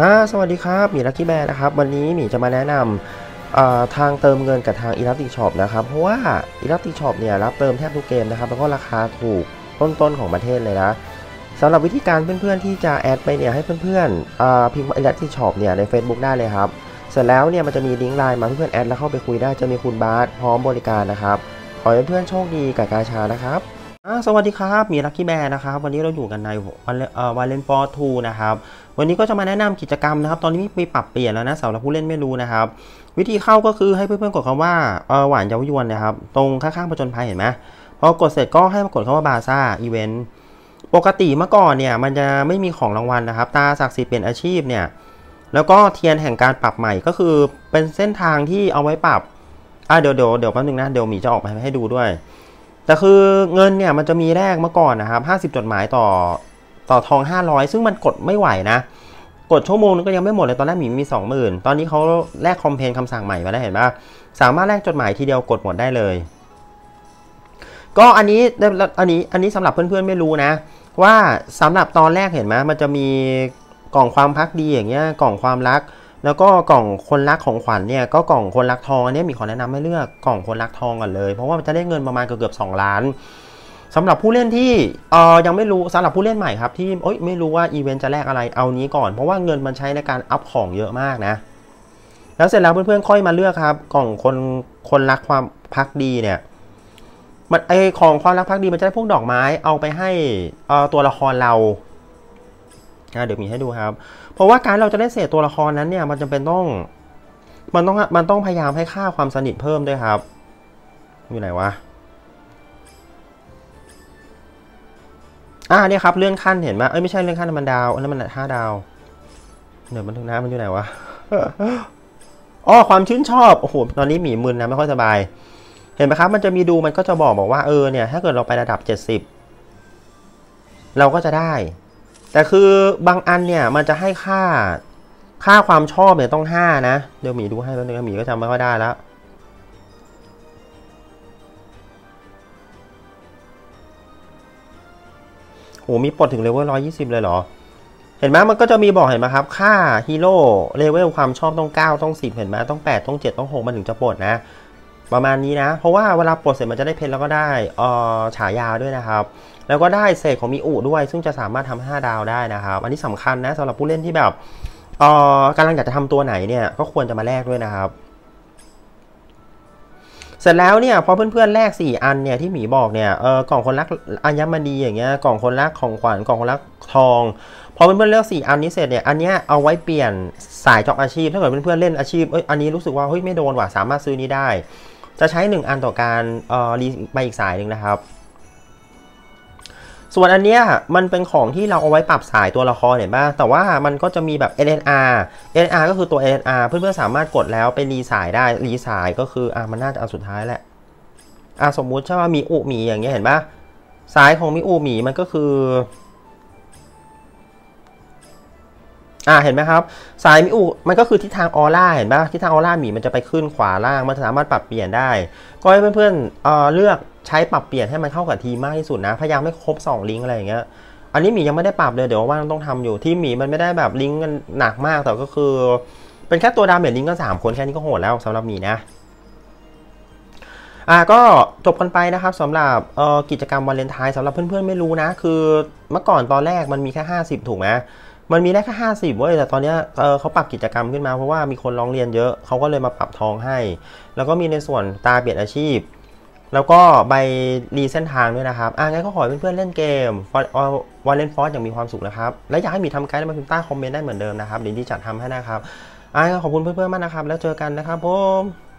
ฮะสวัสดีครับหมี Lucky Bear นะครับ วันนี้หมีจะมาแนะนำทางเติมเงินกับทาง e l a s t i c Shop นะครับ เพราะว่า e l a s t i c Shop เนี่ยรับเติมแทบทุกเกมนะครับ แล้วก็ราคาถูกต้นๆของประเทศเลยนะสำหรับวิธีการเพื่อนๆที่จะ add ไปเนี่ยให้เพื่อนๆอ่าพิมพ์ e l a s t i c Shop เนี่ยใน Facebook ได้เลยครับ เสร็จแล้วเนี่ยมันจะมีลิงก์ไลน์มาเพื่อนๆแอดแล้วเข้าไปคุยได้จะมีคุณบาสพร้อมบริการนะครับ ขอให้เพื่อนๆโชคดีกับกาชานะครับ สวัสดีครับหมี Lucky Bear นะครับ วันนี้เราอยู่กันในวันเอ่อวันเลนฟอร์ทูนะครับ วันนี้ก็จะมาแนะนำกิจกรรมนะครับ ตอนนี้มีปรับเปลี่ยนแล้วนะสำหรับผู้เล่นไม่รู้นะครับ วิธีเข้าก็คือให้เพื่อนๆกดคำว่าเออหวานเย้ายวนนะครับ ตรงข้างๆผจญภัยเห็นไหมพอกดเสร็จก็ให้มากดคำว่าบาซ่าอีเวนต์ ปกติเมื่อก่อนเนี่ยมันจะไม่มีของรางวัลนะครับ ตาศักดิ์สิทธิ์เปลี่ยนอาชีพเนี่ย แล้วก็เทียนแห่งการปรับใหม่ก็คือเป็นเส้นทางที่เอาไว้ปรับ อะเดี๋ยวเดี๋ยวเดี๋ยวแป๊บนึงนะ เดี๋ยวหมีจะออกมาให้ดูด้วย แต่คือเงินเนี่ยมันจะมีแรกเมื่อก่อนนะครับ 50 จดหมายต่อต่อทอง 500 ซึ่งมันกดไม่ไหวนะ กดชั่วโมงนึงก็ยังไม่หมดเลยตอนแรกหมีมี 20,000 ตอนนี้เขาแลกคอมเพนคำสั่งใหม่มาแล้เห็นปะสามารถแลกจดหมายทีเดียวกดหมดได้เลย ก็อันนี้อันนี้อันนี้สำหรับเพื่อนๆไม่รู้นะ ว่าสำหรับตอนแรกเห็นไหมมันจะมีกล่องความพักดีอย่างเงี้ยกล่องความรัก แล้วก็กล่องคนรักของขวัญเนี่ยก็กล่องคนรักทองอันนี้มีขอแนะนำให้เลือกกล่องคนรักทองก่อนเลย เพราะว่ามันจะได้เงินประมาณเกือบๆ2ล้านสำหรับผู้เล่นที่เออยังไม่รู้สำหรับผู้เล่นใหม่ครับที่เอ้ยไม่รู้ว่าอีเวนต์จะแลกอะไรเอานี้ก่อน เพราะว่าเงินมันใช้ในการอัพของเยอะมากนะ แล้วเสร็จแล้วเพื่อนๆค่อยมาเลือกครับ กล่องคนคนรักความพักดีเนี่ยมันไอของความรักพักดีมันจะได้พวกดอกไม้เอาไปให้เออตัวละครเรา เดี๋ยวมีให้ดูครับ เพราะว่าการเราจะได้เศษตัวละครนั้นเนี่ยมันจำเป็นต้องมันต้องมันต้องพยายามให้ค่าความสนิทเพิ่มด้วยครับอยู่ไหนวะอ่าเนี่ยครับเลื่อนขั้นเห็นไหมเอ้ยไม่ใช่เลื่อนขั้นมันดาวอันนั้นมันห้าดาวเดี๋ยวมันถึงน้ำมันอยู่ไหนวะอ๋อความชื่นชอบโอ้โหตอนนี้หมีมึนนะไม่ค่อยสบาย เห็นไหมครับ มันจะมีดูมันก็จะบอกบอกว่าเออเนี่ยถ้าเกิดเราไประดับ 70 เราก็จะได้ แต่คือบางอันเนี่ยมันจะให้ค่าค่าความชอบเนี่ยต้อง5นะ เดี๋ยวหมีดูให้แล้วนึงหมีก็จำไม่ค่อยได้แล้วโอ้มีปลดถึงเลเวล120เลยเหรอ เห็นไหมมันก็จะมีบอกเห็นไหมครับ ค่าฮีโร่เลเวลความชอบต้อง9ต้อง10เห็นไหมต้อง8ต้อง7ต้อง6มันถึงจะปลดนะ ประมาณนี้นะ เพราะว่าเวลาปลดเสร็จมันจะได้เพชรแล้วก็ได้อ่อฉายาด้วยนะครับ แล้วก็ได้เศษของมีอุด้วย ซึ่งจะสามารถทำ5ดาวได้นะครับ อันนี้สำคัญนะสำหรับผู้เล่นที่แบบอ่อกำลังอยากจะทำตัวไหนเนี่ยก็ควรจะมาแลกด้วยนะครับเสร็จแล้วเนี่ยพอเพื่อนๆแลก4 อันเนี่ยที่หมีบอกเนี่ยเออกล่องคนรักอัญมณีอย่างเงี้ยกล่องคนรักของขวัญกล่องคนรักทอง พอเพื่อนๆเลือก4อันนี้เสร็จเนี่ยอันเนี้ยเอาไว้เปลี่ยนสายจอกอาชีพถ้าเกิดเพื่อนๆเล่นอาชีพเอ้ยอันนี้รู้สึกว่าเฮ้ยไม่โดนว่ะสามารถซื้อนี้ได้ จะใช้ 1 อันต่อการเอ่อรีไปอีกสายหนึ่งนะครับ ส่วนอันเนี้ยมันเป็นของที่เราเอาไว้ปรับสายตัวละครเห็นป่ะแต่ว่ามันก็จะมีแบบ NNR NNR ก็คือตัว NNR เพื่อนๆสามารถกดแล้วไปรีสายได้รีสายก็คืออะมันน่าจะอันสุดท้ายแหละอะสมมุติใช่ป่ะมีอุหมีอย่างเงี้ยเห็นป่ะสายของมีอุหมีมันก็คือ อ่าเห็นไหมครับ สายมิอุมันก็คือทิศทางออร่าเห็นปะทิศทางออร่าหมีมันจะไปขึ้นขวาล่างมันสามารถปรับเปลี่ยนได้ ก็ให้เพื่อนๆเอ่อเลือกใช้ปรับเปลี่ยนให้มันเข้ากับทีมากที่สุดนะ พยายามไม่ครบ 2 ลิงก์อะไรอย่างเงี้ยอันนี้หมียังไม่ได้ปรับเลยเดี๋ยวว่างต้องทำอยู่ที่หมีมันไม่ได้แบบลิงก์กันหนักมากแต่ก็คือ เป็นแค่ตัวดาเมจลิงก์กัน3คนแค่นี้ก็โหดแล้วสำหรับหมีนะอ่าก็จบกันไปนะครับสำหรับกิจกรรมวันเลนไทน์สำหรับเพื่อนๆไม่รู้นะ คือเมื่อก่อนตอนแรกมันมีแค่ 50 ถูกไหม มันมีได้แค่ห้าสิบเว้ยแต่ตอนนี้เเขาปรับกิจกรรมขึ้นมาเพราะว่ามีคนร้องเรียนเยอะเขาก็เลยมาปรับทองให้ แล้วก็มีในส่วนตาเปลี่ยนอาชีพ แล้วก็ใบรีเส้นทางด้วยนะครับอะงั้นก็ขอเพื่อนๆเล่นเกมวอลเลนฟอร์อย่างมีความสุขนะครับ และอยากให้มีทำไกด์มาพิมพ์ใต้คอมเมนต์ได้เหมือนเดิมนะครับเดี๋ยวดีจัดทำให้นะครับอะขอบคุณเพื่อนๆมากนะครับ แล้วเจอกันนะครับผม